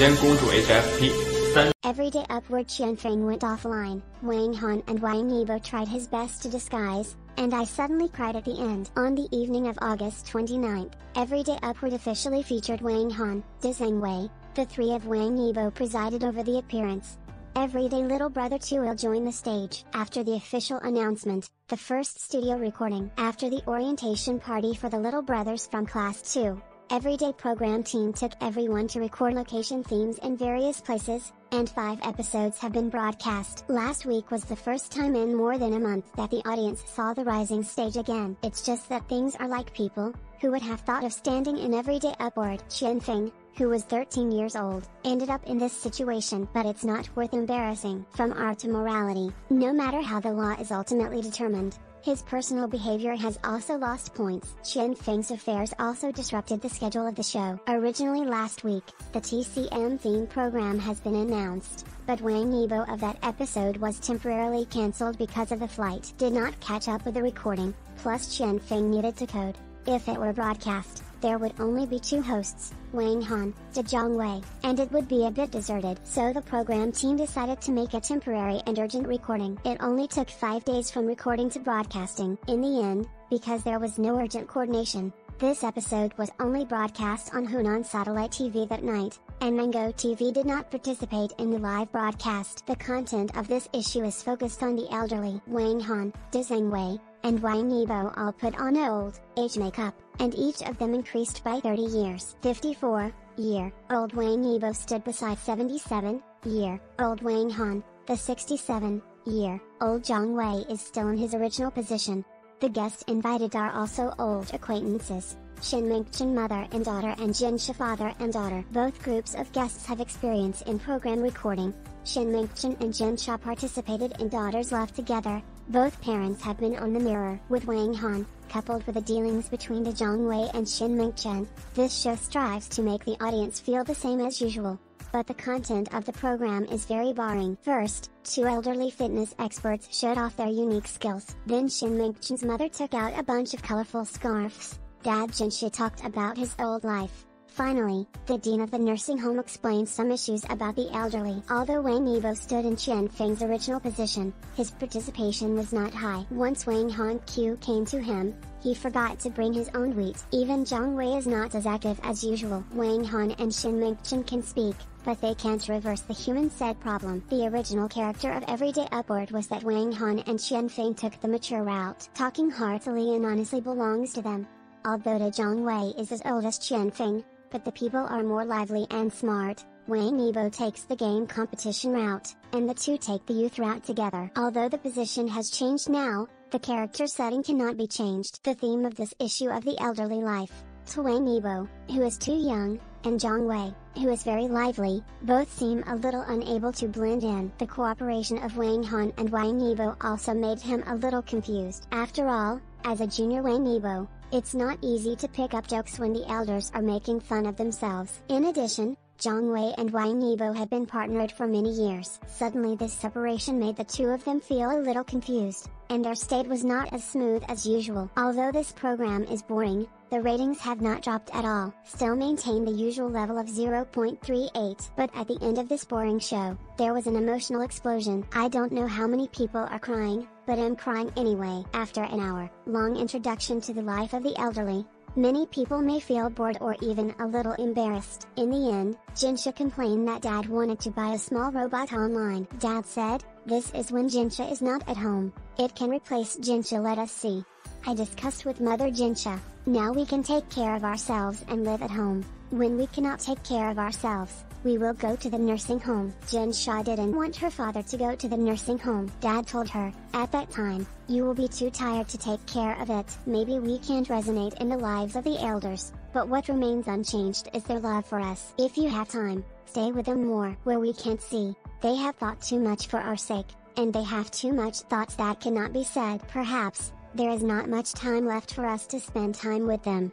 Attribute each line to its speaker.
Speaker 1: 间，公主 HFP 三
Speaker 2: Everyday Upward Qianfeng went offline, Wang Han and Wang Yibo tried his best to disguise, and I suddenly cried at the end. On the evening of August 29th, Everyday Upward officially featured Wang Han, De Zhengwei, the three of Wang Yibo presided over the appearance. Everyday Little Brother 2 will join the stage. After the official announcement, the first studio recording. After the orientation party for the Little Brothers from Class 2, Everyday program team took everyone to record location themes in various places, and five episodes have been broadcast. Last week was the first time in more than a month that the audience saw the rising stage again. It's just that things are like people, who would have thought of standing in Everyday Upward? Qian Feng, who was 13 years old, ended up in this situation. But it's not worth embarrassing. From art to morality, no matter how the law is ultimately determined, his personal behavior has also lost points. Qian Feng's affairs also disrupted the schedule of the show. Originally last week, the TCM theme program has been announced, but Wang Yibo of that episode was temporarily cancelled because of the flight. Did not catch up with the recording, plus Qian Feng needed to code. If it were broadcast, there would only be two hosts, Wang Han, Da Zhangwei, and it would be a bit deserted. So the program team decided to make a temporary and urgent recording. It only took five days from recording to broadcasting. In the end, because there was no urgent coordination, this episode was only broadcast on Hunan Satellite TV that night, and Mango TV did not participate in the live broadcast. The content of this issue is focused on the elderly Wang Han, Da Zhangwei, and Wang Yibo all put on old age makeup, and each of them increased by 30 years. 54 year old Wang Yibo stood beside 77 year old Wang Han, the 67 year old Zhang Wei is still in his original position. The guests invited are also old acquaintances. Shen Mengchen mother and daughter and Jin Jinsha father and daughter. Both groups of guests have experience in program recording. Shen Mengchen and Jinsha participated in Daughters Love Together, both parents have been on the mirror with Wang Han, coupled with the dealings between the Zhongwei and Shen Mengchen. This show strives to make the audience feel the same as usual. But the content of the program is very boring. First, two elderly fitness experts showed off their unique skills. Then Shen Mengchen's mother took out a bunch of colorful scarves. Dad Jinsha talked about his old life. Finally, the dean of the nursing home explained some issues about the elderly. Although Wang Yibo stood in Qian Feng's original position, his participation was not high. Once Wang Han Q came to him, he forgot to bring his own wheat. Even Zhang Wei is not as active as usual. Wang Han and Shen Mengchen can speak, but they can't reverse the human said problem. The original character of Everyday Upward was that Wang Han and Qian Feng took the mature route. Talking heartily and honestly belongs to them. Although Da Zhang Wei is as old as Qian Feng, but the people are more lively and smart. Wang Yibo takes the game competition route, and the two take the youth route together. Although the position has changed now, the character setting cannot be changed. The theme of this issue of the elderly life, Wang Yibo, who is too young, and Zhang Wei, who is very lively, both seem a little unable to blend in. The cooperation of Wang Han and Wang Yibo also made him a little confused. After all, as a junior Wang Yibo, it's not easy to pick up jokes when the elders are making fun of themselves. In addition, Zhang Wei and Wang Yibo had been partnered for many years. Suddenly this separation made the two of them feel a little confused, and their state was not as smooth as usual. Although this program is boring, the ratings have not dropped at all, still maintain the usual level of 0.38. But at the end of this boring show, there was an emotional explosion. I don't know how many people are crying, but I'm crying anyway. After an hour long introduction to the life of the elderly, Many people may feel bored or even a little embarrassed. In the end, Jinsha complained that dad wanted to buy a small robot online. Dad said, this is when Jinsha is not at home. It can replace Jinsha let us see. I discussed with mother Jinsha, now we can take care of ourselves and live at home. When we cannot take care of ourselves, we will go to the nursing home. Jinsha didn't want her father to go to the nursing home. Dad told her, at that time, you will be too tired to take care of it. Maybe we can't resonate in the lives of the elders, but what remains unchanged is their love for us. If you have time, stay with them more. Where we can't see, they have thought too much for our sake, and they have too much thoughts that cannot be said. Perhaps, there is not much time left for us to spend time with them.